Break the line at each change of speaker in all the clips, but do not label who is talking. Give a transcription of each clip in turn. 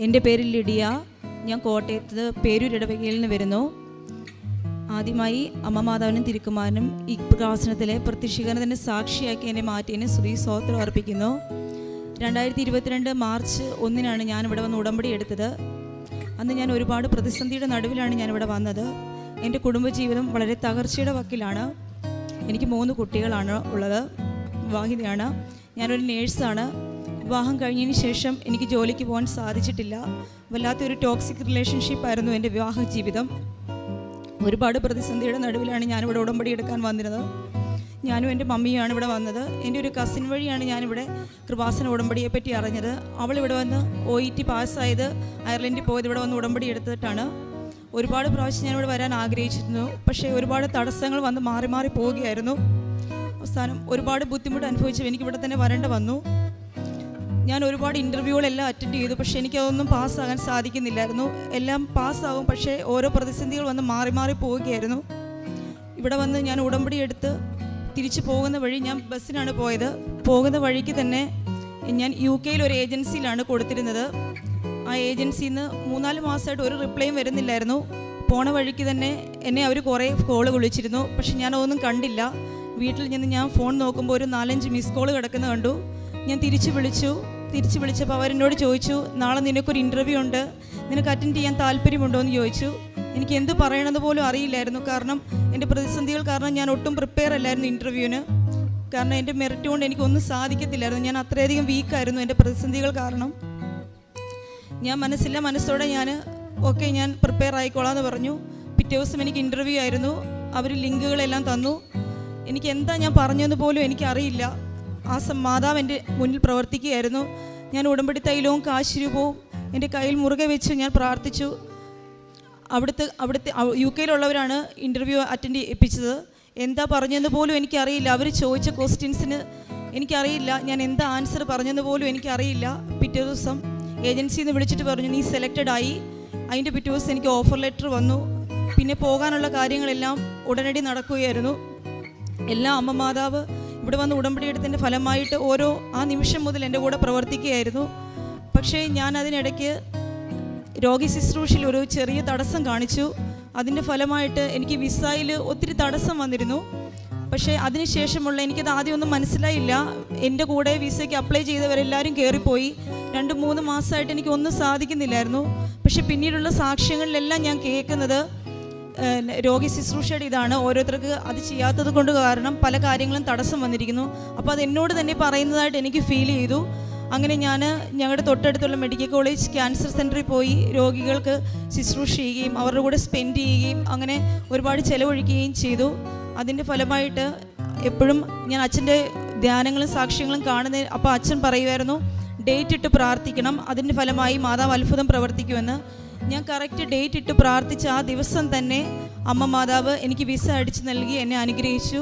എന്റെ പേര് ലിഡിയ. ഞാൻ കോട്ടയത്ത് പേരൂർ ഇടവകയിൽ നിന്ന് വരുന്നു. ആദ്യമായി അമ്മ മാതാവിനും തിരുക്കുമാരനും ഈ പ്രകാശനത്തിലെ പ്രത്യക്ഷീകരണത്തിന്റെ സാക്ഷിയാക്കി എന്നെ മാറ്റിയതിന് ശ്രീ സ്വോത്രം അർപ്പിക്കുന്നു. രണ്ടായിരത്തി ഇരുപത്തിരണ്ട് മാർച്ച് ഒന്നിനാണ് ഞാൻ ഇവിടെ വന്ന് ഉടമ്പടി എടുത്തത്. അന്ന് ഞാൻ ഒരുപാട് പ്രതിസന്ധിയുടെ നടുവിലാണ് ഞാൻ ഇവിടെ വന്നത്. എന്റെ കുടുംബജീവിതം വളരെ തകർച്ചയുടെ വക്കിലാണ്. എനിക്ക് മൂന്ന് കുട്ടികളാണ് ഉള്ളത്. വിവാഹിതയാണ് ഞാനൊരു നേഴ്സാണ്. വിവാഹം കഴിഞ്ഞതിന് ശേഷം എനിക്ക് ജോലിക്ക് പോകാൻ സാധിച്ചിട്ടില്ല. വല്ലാത്തൊരു ടോക്സിക് റിലേഷൻഷിപ്പ് ആയിരുന്നു എന്റെ വിവാഹ ജീവിതം. ഒരുപാട് പ്രതിസന്ധിയുടെ നടുവിലാണ് ഞാനിവിടെ ഉടമ്പടി എടുക്കാൻ വന്നിരുന്നത്. ഞാനും എന്റെ മമ്മിയുമാണ് ഇവിടെ വന്നത്. എന്റെ ഒരു കസിൻ വഴിയാണ് ഞാനിവിടെ കൃപാസന ഉടമ്പടിയെ പറ്റി അറിഞ്ഞത്. അവൾ ഇവിടെ വന്ന് ഒ ഇ ടി പാസ്സായത് അയർലൻഡിൽ പോയത് ഇവിടെ വന്ന് ഉടമ്പടി എടുത്തിട്ടാണ്. ഒരുപാട് പ്രാവശ്യം ഞാനിവിടെ വരാൻ ആഗ്രഹിച്ചിരുന്നു. പക്ഷേ ഒരുപാട് തടസ്സങ്ങൾ വന്ന് മാറി മാറി പോവുകയായിരുന്നു. അവസാനം ഒരുപാട് ബുദ്ധിമുട്ട് അനുഭവിച്ചു എനിക്കിവിടെ തന്നെ വരേണ്ട വന്നു. ഞാൻ ഒരുപാട് ഇന്റർവ്യൂകളെല്ലാം അറ്റൻഡ് ചെയ്തു പക്ഷേ എനിക്കതൊന്നും പാസ്സാകാൻ സാധിക്കുന്നില്ലായിരുന്നു. എല്ലാം പാസ്സാകും പക്ഷേ ഓരോ പ്രതിസന്ധികൾ വന്ന് മാറി മാറി പോവുകയായിരുന്നു. ഇവിടെ വന്ന് ഞാൻ ഉടമ്പടി എടുത്ത് തിരിച്ചു പോകുന്ന വഴി ഞാൻ ബസ്സിനാണ് പോയത്. പോകുന്ന വഴിക്ക് തന്നെ ഞാൻ യു കെയിൽ ഒരു ഏജൻസിയിലാണ് കൊടുത്തിരുന്നത്. ആ ഏജൻസിയിൽ നിന്ന് മൂന്നാൽ മാസമായിട്ട് ഒരു റിപ്ലൈയും വരുന്നില്ലായിരുന്നു. പോണ വഴിക്ക് തന്നെ എന്നെ അവർ കുറേ കോൾ വിളിച്ചിരുന്നു. പക്ഷെ ഞാൻ അതൊന്നും കണ്ടില്ല. വീട്ടിൽ നിന്ന് ഞാൻ ഫോൺ നോക്കുമ്പോൾ ഒരു നാലഞ്ച് മിസ് കോൾ കിടക്കുന്ന കണ്ടു. ഞാൻ തിരിച്ചു വിളിച്ചു. തിരിച്ചു വിളിച്ചപ്പോൾ അവരെന്നോട് ചോദിച്ചു നാളെ നിനക്കൊരു ഇന്റർവ്യൂ ഉണ്ട്. നിനക്ക് അറ്റൻഡ് ചെയ്യാൻ താല്പര്യമുണ്ടോ? എന്ന് ചോദിച്ചു. എനിക്ക് എന്ത് പറയണമെന്ന് പോലും അറിയില്ലായിരുന്നു. കാരണം എന്റെ പ്രതിസന്ധികൾ കാരണം ഞാൻ ഒട്ടും പ്രിപ്പയർ അല്ലായിരുന്നു ഇന്റർവ്യൂവിന് കാരണം എന്റെ മെറിറ്റ് കൊണ്ട് എനിക്കൊന്നും സാധിക്കത്തില്ലായിരുന്നു. ഞാൻ അത്രയധികം വീക്കായിരുന്നു എന്റെ പ്രതിസന്ധികൾ കാരണം. ഞാൻ മനസ്സില്ല മനസ്സോടെ ഞാൻ ഓക്കെ ഞാൻ പ്രിപ്പയർ ആയിക്കോളാം എന്ന് പറഞ്ഞു. പിറ്റേ ദിവസം എനിക്ക് ഇന്റർവ്യൂ ആയിരുന്നു. അവർ ലിങ്കുകളെല്ലാം തന്നു. എനിക്ക് എന്താ ഞാൻ പറഞ്ഞതെന്ന് പോലും എനിക്കറിയില്ല. ആ മാതാവ് എന്റെ മുന്നിൽ പ്രവർത്തിക്കുകയായിരുന്നു. ഞാൻ ഉടമ്പടി തൈലവും കാശുരൂപവും എന്റെ കയ്യിൽ മുറുകെ വെച്ച് ഞാൻ പ്രാർത്ഥിച്ചു. അവിടുത്തെ അവിടുത്തെ അവ- യു കെയിലുള്ളവരാണ് ഇന്റർവ്യൂ അറ്റൻഡ് ചെയ്യിപ്പിച്ചത് എന്താ പറഞ്ഞതെന്ന് പോലും എനിക്കറിയില്ല. അവർ ചോദിച്ച ക്വസ്റ്റ്യൻസിന് എനിക്കറിയില്ല. ഞാൻ എന്താ ആൻസർ പറഞ്ഞതെന്ന് പോലും എനിക്കറിയില്ല. പിറ്റേ ദിവസം ഏജൻസിയിൽ നിന്ന് വിളിച്ചിട്ട് പറഞ്ഞു നീ സെലക്റ്റഡ് ആയി. അതിന്റെ പിറ്റേ ദിവസം എനിക്ക് ഓഫർ ലെറ്റർ വന്നു. പിന്നെ പോകാനുള്ള കാര്യങ്ങളെല്ലാം ഉടനടി നടക്കുകയായിരുന്നു. എല്ലാ അമ്മ മാതാവ് ഇവിടെ വന്ന് ഉടമ്പടി ഫലമായിട്ട് ഓരോ ആ നിമിഷം മുതൽ എന്റെ കൂടെ പ്രവർത്തിക്കുകയായിരുന്നു. പക്ഷേ ഞാൻ അതിനിടയ്ക്ക് രോഗി ശുശ്രൂഷയിൽ ഒരു ചെറിയ തടസ്സം കാണിച്ചു. അതിന്റെ ഫലമായിട്ട് എനിക്ക് വിസയിൽ ഒത്തിരി തടസ്സം വന്നിരുന്നു. പക്ഷേ അതിനുശേഷമുള്ള എനിക്കത് ആദ്യമൊന്നും മനസ്സിലായില്ല. എന്റെ കൂടെ വിസയ്ക്ക് അപ്ലൈ ചെയ്തവരെല്ലാവരും കയറിപ്പോയി. രണ്ട് മൂന്ന് മാസമായിട്ട് എനിക്ക് ഒന്നും സാധിക്കുന്നില്ലായിരുന്നു. പക്ഷെ പിന്നീടുള്ള സാക്ഷ്യങ്ങളിലെല്ലാം ഞാൻ കേൾക്കുന്നത് രോഗി ശുശ്രൂഷയുടെ ഇതാണ്. ഓരോരുത്തർക്ക് അത് ചെയ്യാത്തത് കൊണ്ട് കാരണം പല കാര്യങ്ങളും തടസ്സം വന്നിരിക്കുന്നു. അപ്പോൾ അത് എന്നോട് തന്നെ പറയുന്നതായിട്ട് എനിക്ക് ഫീൽ ചെയ്തു. അങ്ങനെ ഞാൻ ഞങ്ങളുടെ തൊട്ടടുത്തുള്ള മെഡിക്കൽ കോളേജ് ക്യാൻസർ സെന്ററിൽ പോയി രോഗികൾക്ക് ശുശ്രൂഷ ചെയ്യുകയും അവരുടെ കൂടെ സ്പെൻഡ് ചെയ്യുകയും അങ്ങനെ ഒരുപാട് ചിലവഴിക്കുകയും ചെയ്തു. അതിന്റെ ഫലമായിട്ട് എപ്പോഴും ഞാൻ അച്ഛന്റെ ധ്യാനങ്ങളും സാക്ഷ്യങ്ങളും കാണുന്ന അപ്പോൾ അച്ഛൻ പറയുമായിരുന്നു ഡേറ്റ് ഇട്ട് പ്രാർത്ഥിക്കണം. അതിന്റെ ഫലമായി മാതാവ് അത്ഭുതം പ്രവർത്തിക്കുമെന്ന്. ഞാൻ കറക്റ്റ് ഡേറ്റ് ഇട്ട് പ്രാർത്ഥിച്ച ആ ദിവസം തന്നെ അമ്മ മാതാവ് എനിക്ക് വിസ അടിച്ച് നൽകി എന്നെ അനുഗ്രഹിച്ചു.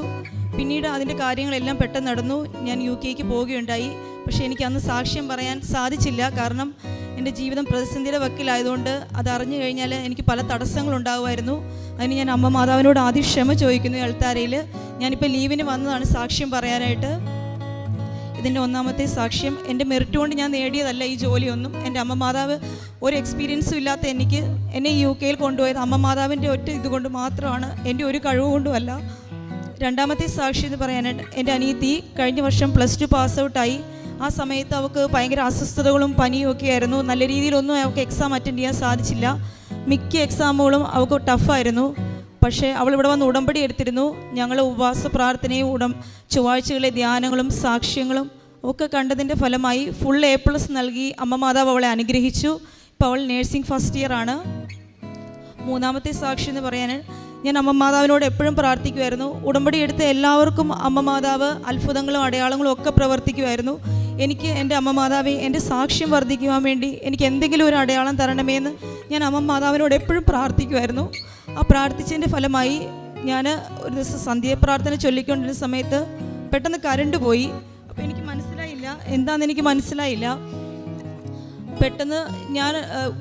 പിന്നീട് അതിന്റെ കാര്യങ്ങളെല്ലാം പെട്ടെന്ന് നടന്നു. ഞാൻ യു കെക്ക് പോവുകയുണ്ടായി. പക്ഷേ എനിക്ക് അന്ന് സാക്ഷ്യം പറയാൻ സാധിച്ചില്ല. കാരണം എന്റെ ജീവിതം പ്രതിസന്ധിയുടെ വക്കിലായതുകൊണ്ട് അത് അറിഞ്ഞു കഴിഞ്ഞാൽ എനിക്ക് പല തടസ്സങ്ങളുണ്ടാകുമായിരുന്നു അതിന് ഞാൻ അമ്മ മാതാവിനോട് ആദ്യം ക്ഷമ ചോദിക്കുന്നു എൽത്താരയിൽ ഞാനിപ്പോൾ ലീവിന് വന്നതാണ് സാക്ഷ്യം പറയാനായിട്ട്. ഇതിന്റെ ഒന്നാമത്തെ സാക്ഷ്യം എന്റെ മെറിറ്റ് കൊണ്ട് ഞാൻ നേടിയതല്ല ഈ ജോലിയൊന്നും. എന്റെ അമ്മ മാതാവ് ഒരു എക്സ്പീരിയൻസും ഇല്ലാത്ത എനിക്ക് എന്നെ യു കെയിൽ കൊണ്ടുപോയത് അമ്മ മാതാവിന്റെ ഒറ്റ ഇതുകൊണ്ട് മാത്രമാണ്. എന്റെ ഒരു കഴിവ് കൊണ്ടുമല്ല രണ്ടാമത്തെ സാക്ഷ്യം എന്ന് പറയാനായിട്ട് എന്റെ അനിയത്തി കഴിഞ്ഞ വർഷം പ്ലസ് ടു പാസ് ഔട്ടായി ആ സമയത്ത് അവൾക്ക് ഭയങ്കര അസ്വസ്ഥതകളും പനിയും ഒക്കെ ആയിരുന്നു. നല്ല രീതിയിലൊന്നും അവൾക്ക് എക്സാം അറ്റൻഡ് ചെയ്യാൻ സാധിച്ചില്ല. മിക്ക എക്സാമുകളും അവൾക്ക് ടഫായിരുന്നു പക്ഷേ അവൾ ഇവിടെ വന്ന് ഉടമ്പടി എടുത്തിരുന്നു. ഞങ്ങൾ ഉപവാസ പ്രാർത്ഥനയും ഉടം ചൊവ്വാഴ്ചകളിലെ ധ്യാനങ്ങളും സാക്ഷ്യങ്ങളും ഒക്കെ കണ്ടതിന്റെ ഫലമായി ഫുൾ എ പ്ലസ് നൽകി അമ്മ മാതാവ് അവളെ അനുഗ്രഹിച്ചു. ഇപ്പോൾ അവൾ നേഴ്സിംഗ് ഫസ്റ്റ് ഇയർ ആണ്. മൂന്നാമത്തെ സാക്ഷി എന്ന് പറയാൻ ഞാൻ അമ്മ മാതാവിനോട് എപ്പോഴും പ്രാർത്ഥിക്കുമായിരുന്നു ഉടമ്പടി എടുത്ത എല്ലാവർക്കും അമ്മ മാതാവ് അത്ഭുതങ്ങളും അടയാളങ്ങളും ഒക്കെ പ്രവർത്തിക്കുമായിരുന്നു എനിക്ക് എന്റെ അമ്മ മാതാവെ എന്റെ സാക്ഷ്യം വർദ്ധിക്കുവാൻ വേണ്ടി എനിക്ക് എന്തെങ്കിലും ഒരു അടയാളം തരണമേ എന്ന് ഞാൻ അമ്മ മാതാവിനോട് എപ്പോഴും പ്രാർത്ഥിക്കുമായിരുന്നു ആ പ്രാർത്ഥിച്ചതിന്റെ ഫലമായി ഞാൻ ഒരു ദിവസം സന്ധ്യപ്രാർത്ഥന ചൊല്ലിക്കൊണ്ടിരുന്ന സമയത്ത് പെട്ടെന്ന് കരണ്ട് പോയി. അപ്പോൾ എനിക്ക് മനസ്സിലായില്ല. എന്താണെന്ന് എനിക്ക് മനസ്സിലായില്ല. പെട്ടെന്ന് ഞാൻ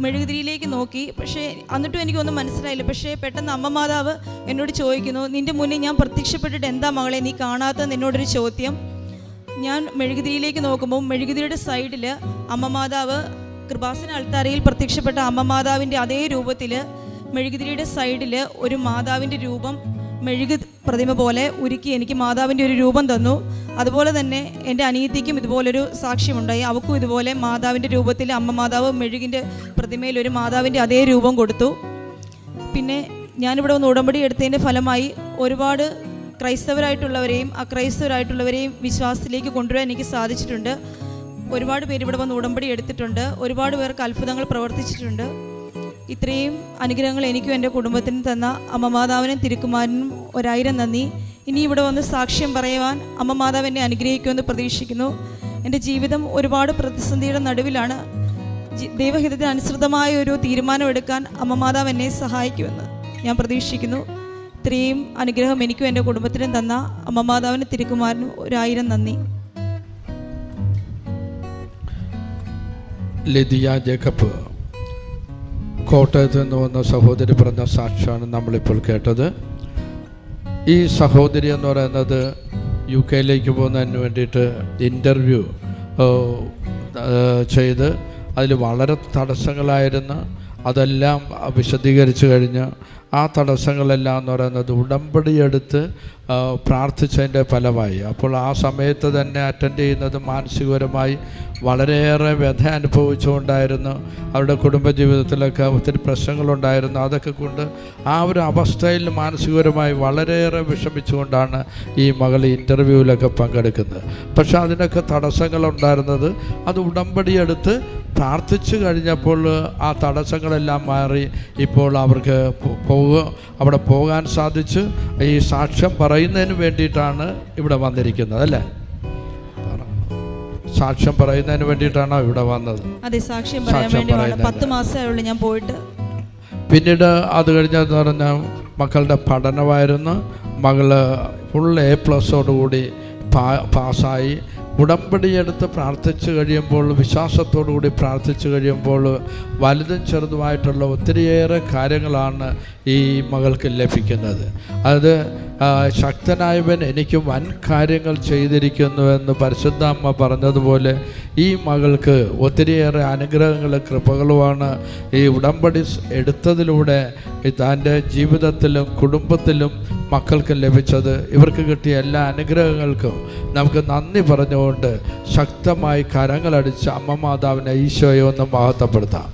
മെഴുകുതിരിയിലേക്ക് നോക്കി. പക്ഷേ എന്നിട്ടും എനിക്കൊന്നും മനസ്സിലായില്ല. പക്ഷേ പെട്ടെന്ന് അമ്മ മാതാവ് എന്നോട് ചോദിക്കുന്നു നിന്റെ മുന്നിൽ ഞാൻ പ്രത്യക്ഷപ്പെട്ടിട്ട് എന്താ മകളെ? നീ കാണാത്ത എന്നോടൊരു ചോദ്യം. ഞാൻ മെഴുകുതിരിയിലേക്ക് നോക്കുമ്പോൾ മെഴുകുതിരിയുടെ സൈഡിൽ അമ്മ മാതാവ് കൃപാസന അൾത്താരയിൽ പ്രത്യക്ഷപ്പെട്ട അമ്മ മാതാവിന്റെ അതേ രൂപത്തിൽ മെഴുകുതിരിയുടെ സൈഡിൽ ഒരു മാതാവിന്റെ രൂപം മെഴുകു പ്രതിമ പോലെ ഉരുക്കി എനിക്ക് മാതാവിന്റെ ഒരു രൂപം തന്നു. അതുപോലെ തന്നെ എന്റെ അനിയത്തിക്കും ഇതുപോലൊരു സാക്ഷ്യമുണ്ടായി. അവൾക്കും ഇതുപോലെ മാതാവിന്റെ രൂപത്തിൽ അമ്മ മാതാവ് മെഴുകിന്റെ പ്രതിമയിൽ ഒരു മാതാവിന്റെ അതേ രൂപം കൊടുത്തു. പിന്നെ ഞാനിവിടെ വന്ന് ഉടമ്പടി എടുത്തതിന്റെ ഫലമായി ഒരുപാട് ക്രൈസ്തവരായിട്ടുള്ളവരെയും അക്രൈസ്തവരായിട്ടുള്ളവരെയും വിശ്വാസത്തിലേക്ക് കൊണ്ടുവരാൻ എനിക്ക് സാധിച്ചിട്ടുണ്ട്. ഒരുപാട് പേര് ഇവിടെ വന്ന് ഉടമ്പടി എടുത്തിട്ടുണ്ട്. ഒരുപാട് പേർക്ക് അത്ഭുതങ്ങൾ പ്രവർത്തിച്ചിട്ടുണ്ട്. ഇത്രയും അനുഗ്രഹങ്ങൾ എനിക്കും എന്റെ കുടുംബത്തിനും തന്ന അമ്മ മാതാവിനും തിരുക്കുമാരനും ഒരായിരം നന്ദി. ഇനി ഇവിടെ വന്ന് സാക്ഷ്യം പറയുവാൻ അമ്മ മാതാവ് എന്നെ അനുഗ്രഹിക്കുമെന്ന് പ്രതീക്ഷിക്കുന്നു. എന്റെ ജീവിതം ഒരുപാട് പ്രതിസന്ധിയുടെ നടുവിലാണ്. ദൈവഹിതത്തിന് അനുസൃതമായ ഒരു തീരുമാനമെടുക്കാൻ അമ്മ മാതാവ് എന്നെ സഹായിക്കുമെന്ന് ഞാൻ പ്രതീക്ഷിക്കുന്നു. ഇത്രയും അനുഗ്രഹം എനിക്കും എന്റെ കുടുംബത്തിനും തന്ന അമ്മ മാതാവിന് തിരുക്കുമാരനും ഒരായിരം നന്ദി.
ലതിയ ജേക്കബ്. കോട്ടയത്ത് നിന്ന് വന്ന സഹോദരി പറഞ്ഞ സാക്ഷിയാണ് നമ്മളിപ്പോൾ കേട്ടത്. ഈ സഹോദരി എന്ന് പറയുന്നത് യു കെയിലേക്ക് പോകുന്നതിന് വേണ്ടിയിട്ട് ഇന്റർവ്യൂ ചെയ്ത്. അതിൽ വളരെ തടസ്സങ്ങളായിരുന്നു അതെല്ലാം വിശദീകരിച്ചു കഴിഞ്ഞ് ആ തടസ്സങ്ങളെല്ലാം എന്ന് പറയുന്നത് ഉടമ്പടിയെടുത്ത് പ്രാർത്ഥിച്ചതിന്റെ ഫലമായി. അപ്പോൾ ആ സമയത്ത് തന്നെ അറ്റൻഡ് ചെയ്യുന്നത് മാനസികപരമായി വളരെയേറെ വ്യഥ അനുഭവിച്ചുകൊണ്ടായിരുന്നു. അവരുടെ കുടുംബജീവിതത്തിലൊക്കെ ഒത്തിരി പ്രശ്നങ്ങളുണ്ടായിരുന്നു. അതൊക്കെ കൊണ്ട് ആ ഒരു അവസ്ഥയിൽ മാനസികപരമായി വളരെയേറെ വിഷമിച്ചുകൊണ്ടാണ് ഈ മകൾ ഇന്റർവ്യൂവിലൊക്കെ പങ്കെടുക്കുന്നത്. പക്ഷേ അതിനൊക്കെ തടസ്സങ്ങളുണ്ടായിരുന്നത് അത് ഉടമ്പടിയെടുത്ത് പ്രാർത്ഥിച്ചു കഴിഞ്ഞപ്പോൾ ആ തടസ്സങ്ങളെല്ലാം മാറി ഇപ്പോൾ അവർക്ക് പോവുക അവിടെ പോകാൻ സാധിച്ചു. ഈ സാക്ഷ്യം പറയുന്നതിന് വേണ്ടിയിട്ടാണ് ഇവിടെ വന്നിരിക്കുന്നത് അല്ലേ? സാക്ഷ്യം പറയുന്നതിന് വേണ്ടിയിട്ടാണോ ഇവിടെ വന്നത്?
അതെ സാക്ഷ്യം പറയാൻ. പത്ത് ഞാൻ പോയിട്ട്.
പിന്നീട് അത് കഴിഞ്ഞെന്ന് പറഞ്ഞാൽ മക്കളുടെ പഠനമായിരുന്നു. മകൾ ഫുൾ എ പ്ലസോടുകൂടി പാ പാസ്സായി. ഉടമ്പടിയെടുത്ത് പ്രാർത്ഥിച്ചു കഴിയുമ്പോൾ വിശ്വാസത്തോടു കൂടി പ്രാർത്ഥിച്ചു കഴിയുമ്പോൾ വലുതും ചെറുതുമായിട്ടുള്ള ഒത്തിരിയേറെ കാര്യങ്ങളാണ് ഈ മകൾക്ക് ലഭിക്കുന്നത്. അത് ശക്തനായവൻ എനിക്ക് വൻ കാര്യങ്ങൾ ചെയ്തിരിക്കുന്നുവെന്ന് പരിശുദ്ധ അമ്മ പറഞ്ഞതുപോലെ ഈ മകൾക്ക് ഒത്തിരിയേറെ അനുഗ്രഹങ്ങളും കൃപകളുമാണ് ഈ ഉടമ്പടി എടുത്തതിലൂടെ തന്റെ ജീവിതത്തിലും കുടുംബത്തിലും മക്കൾക്ക് ലഭിച്ചത്. ഇവർക്ക് കിട്ടിയ എല്ലാ അനുഗ്രഹങ്ങൾക്കും നമുക്ക് നന്ദി പറഞ്ഞുകൊണ്ട് ശക്തമായി കരങ്ങളടിച്ച് അമ്മ മാതാവിനെ ഈശോയെ ഒന്ന് മഹത്വപ്പെടുത്താം.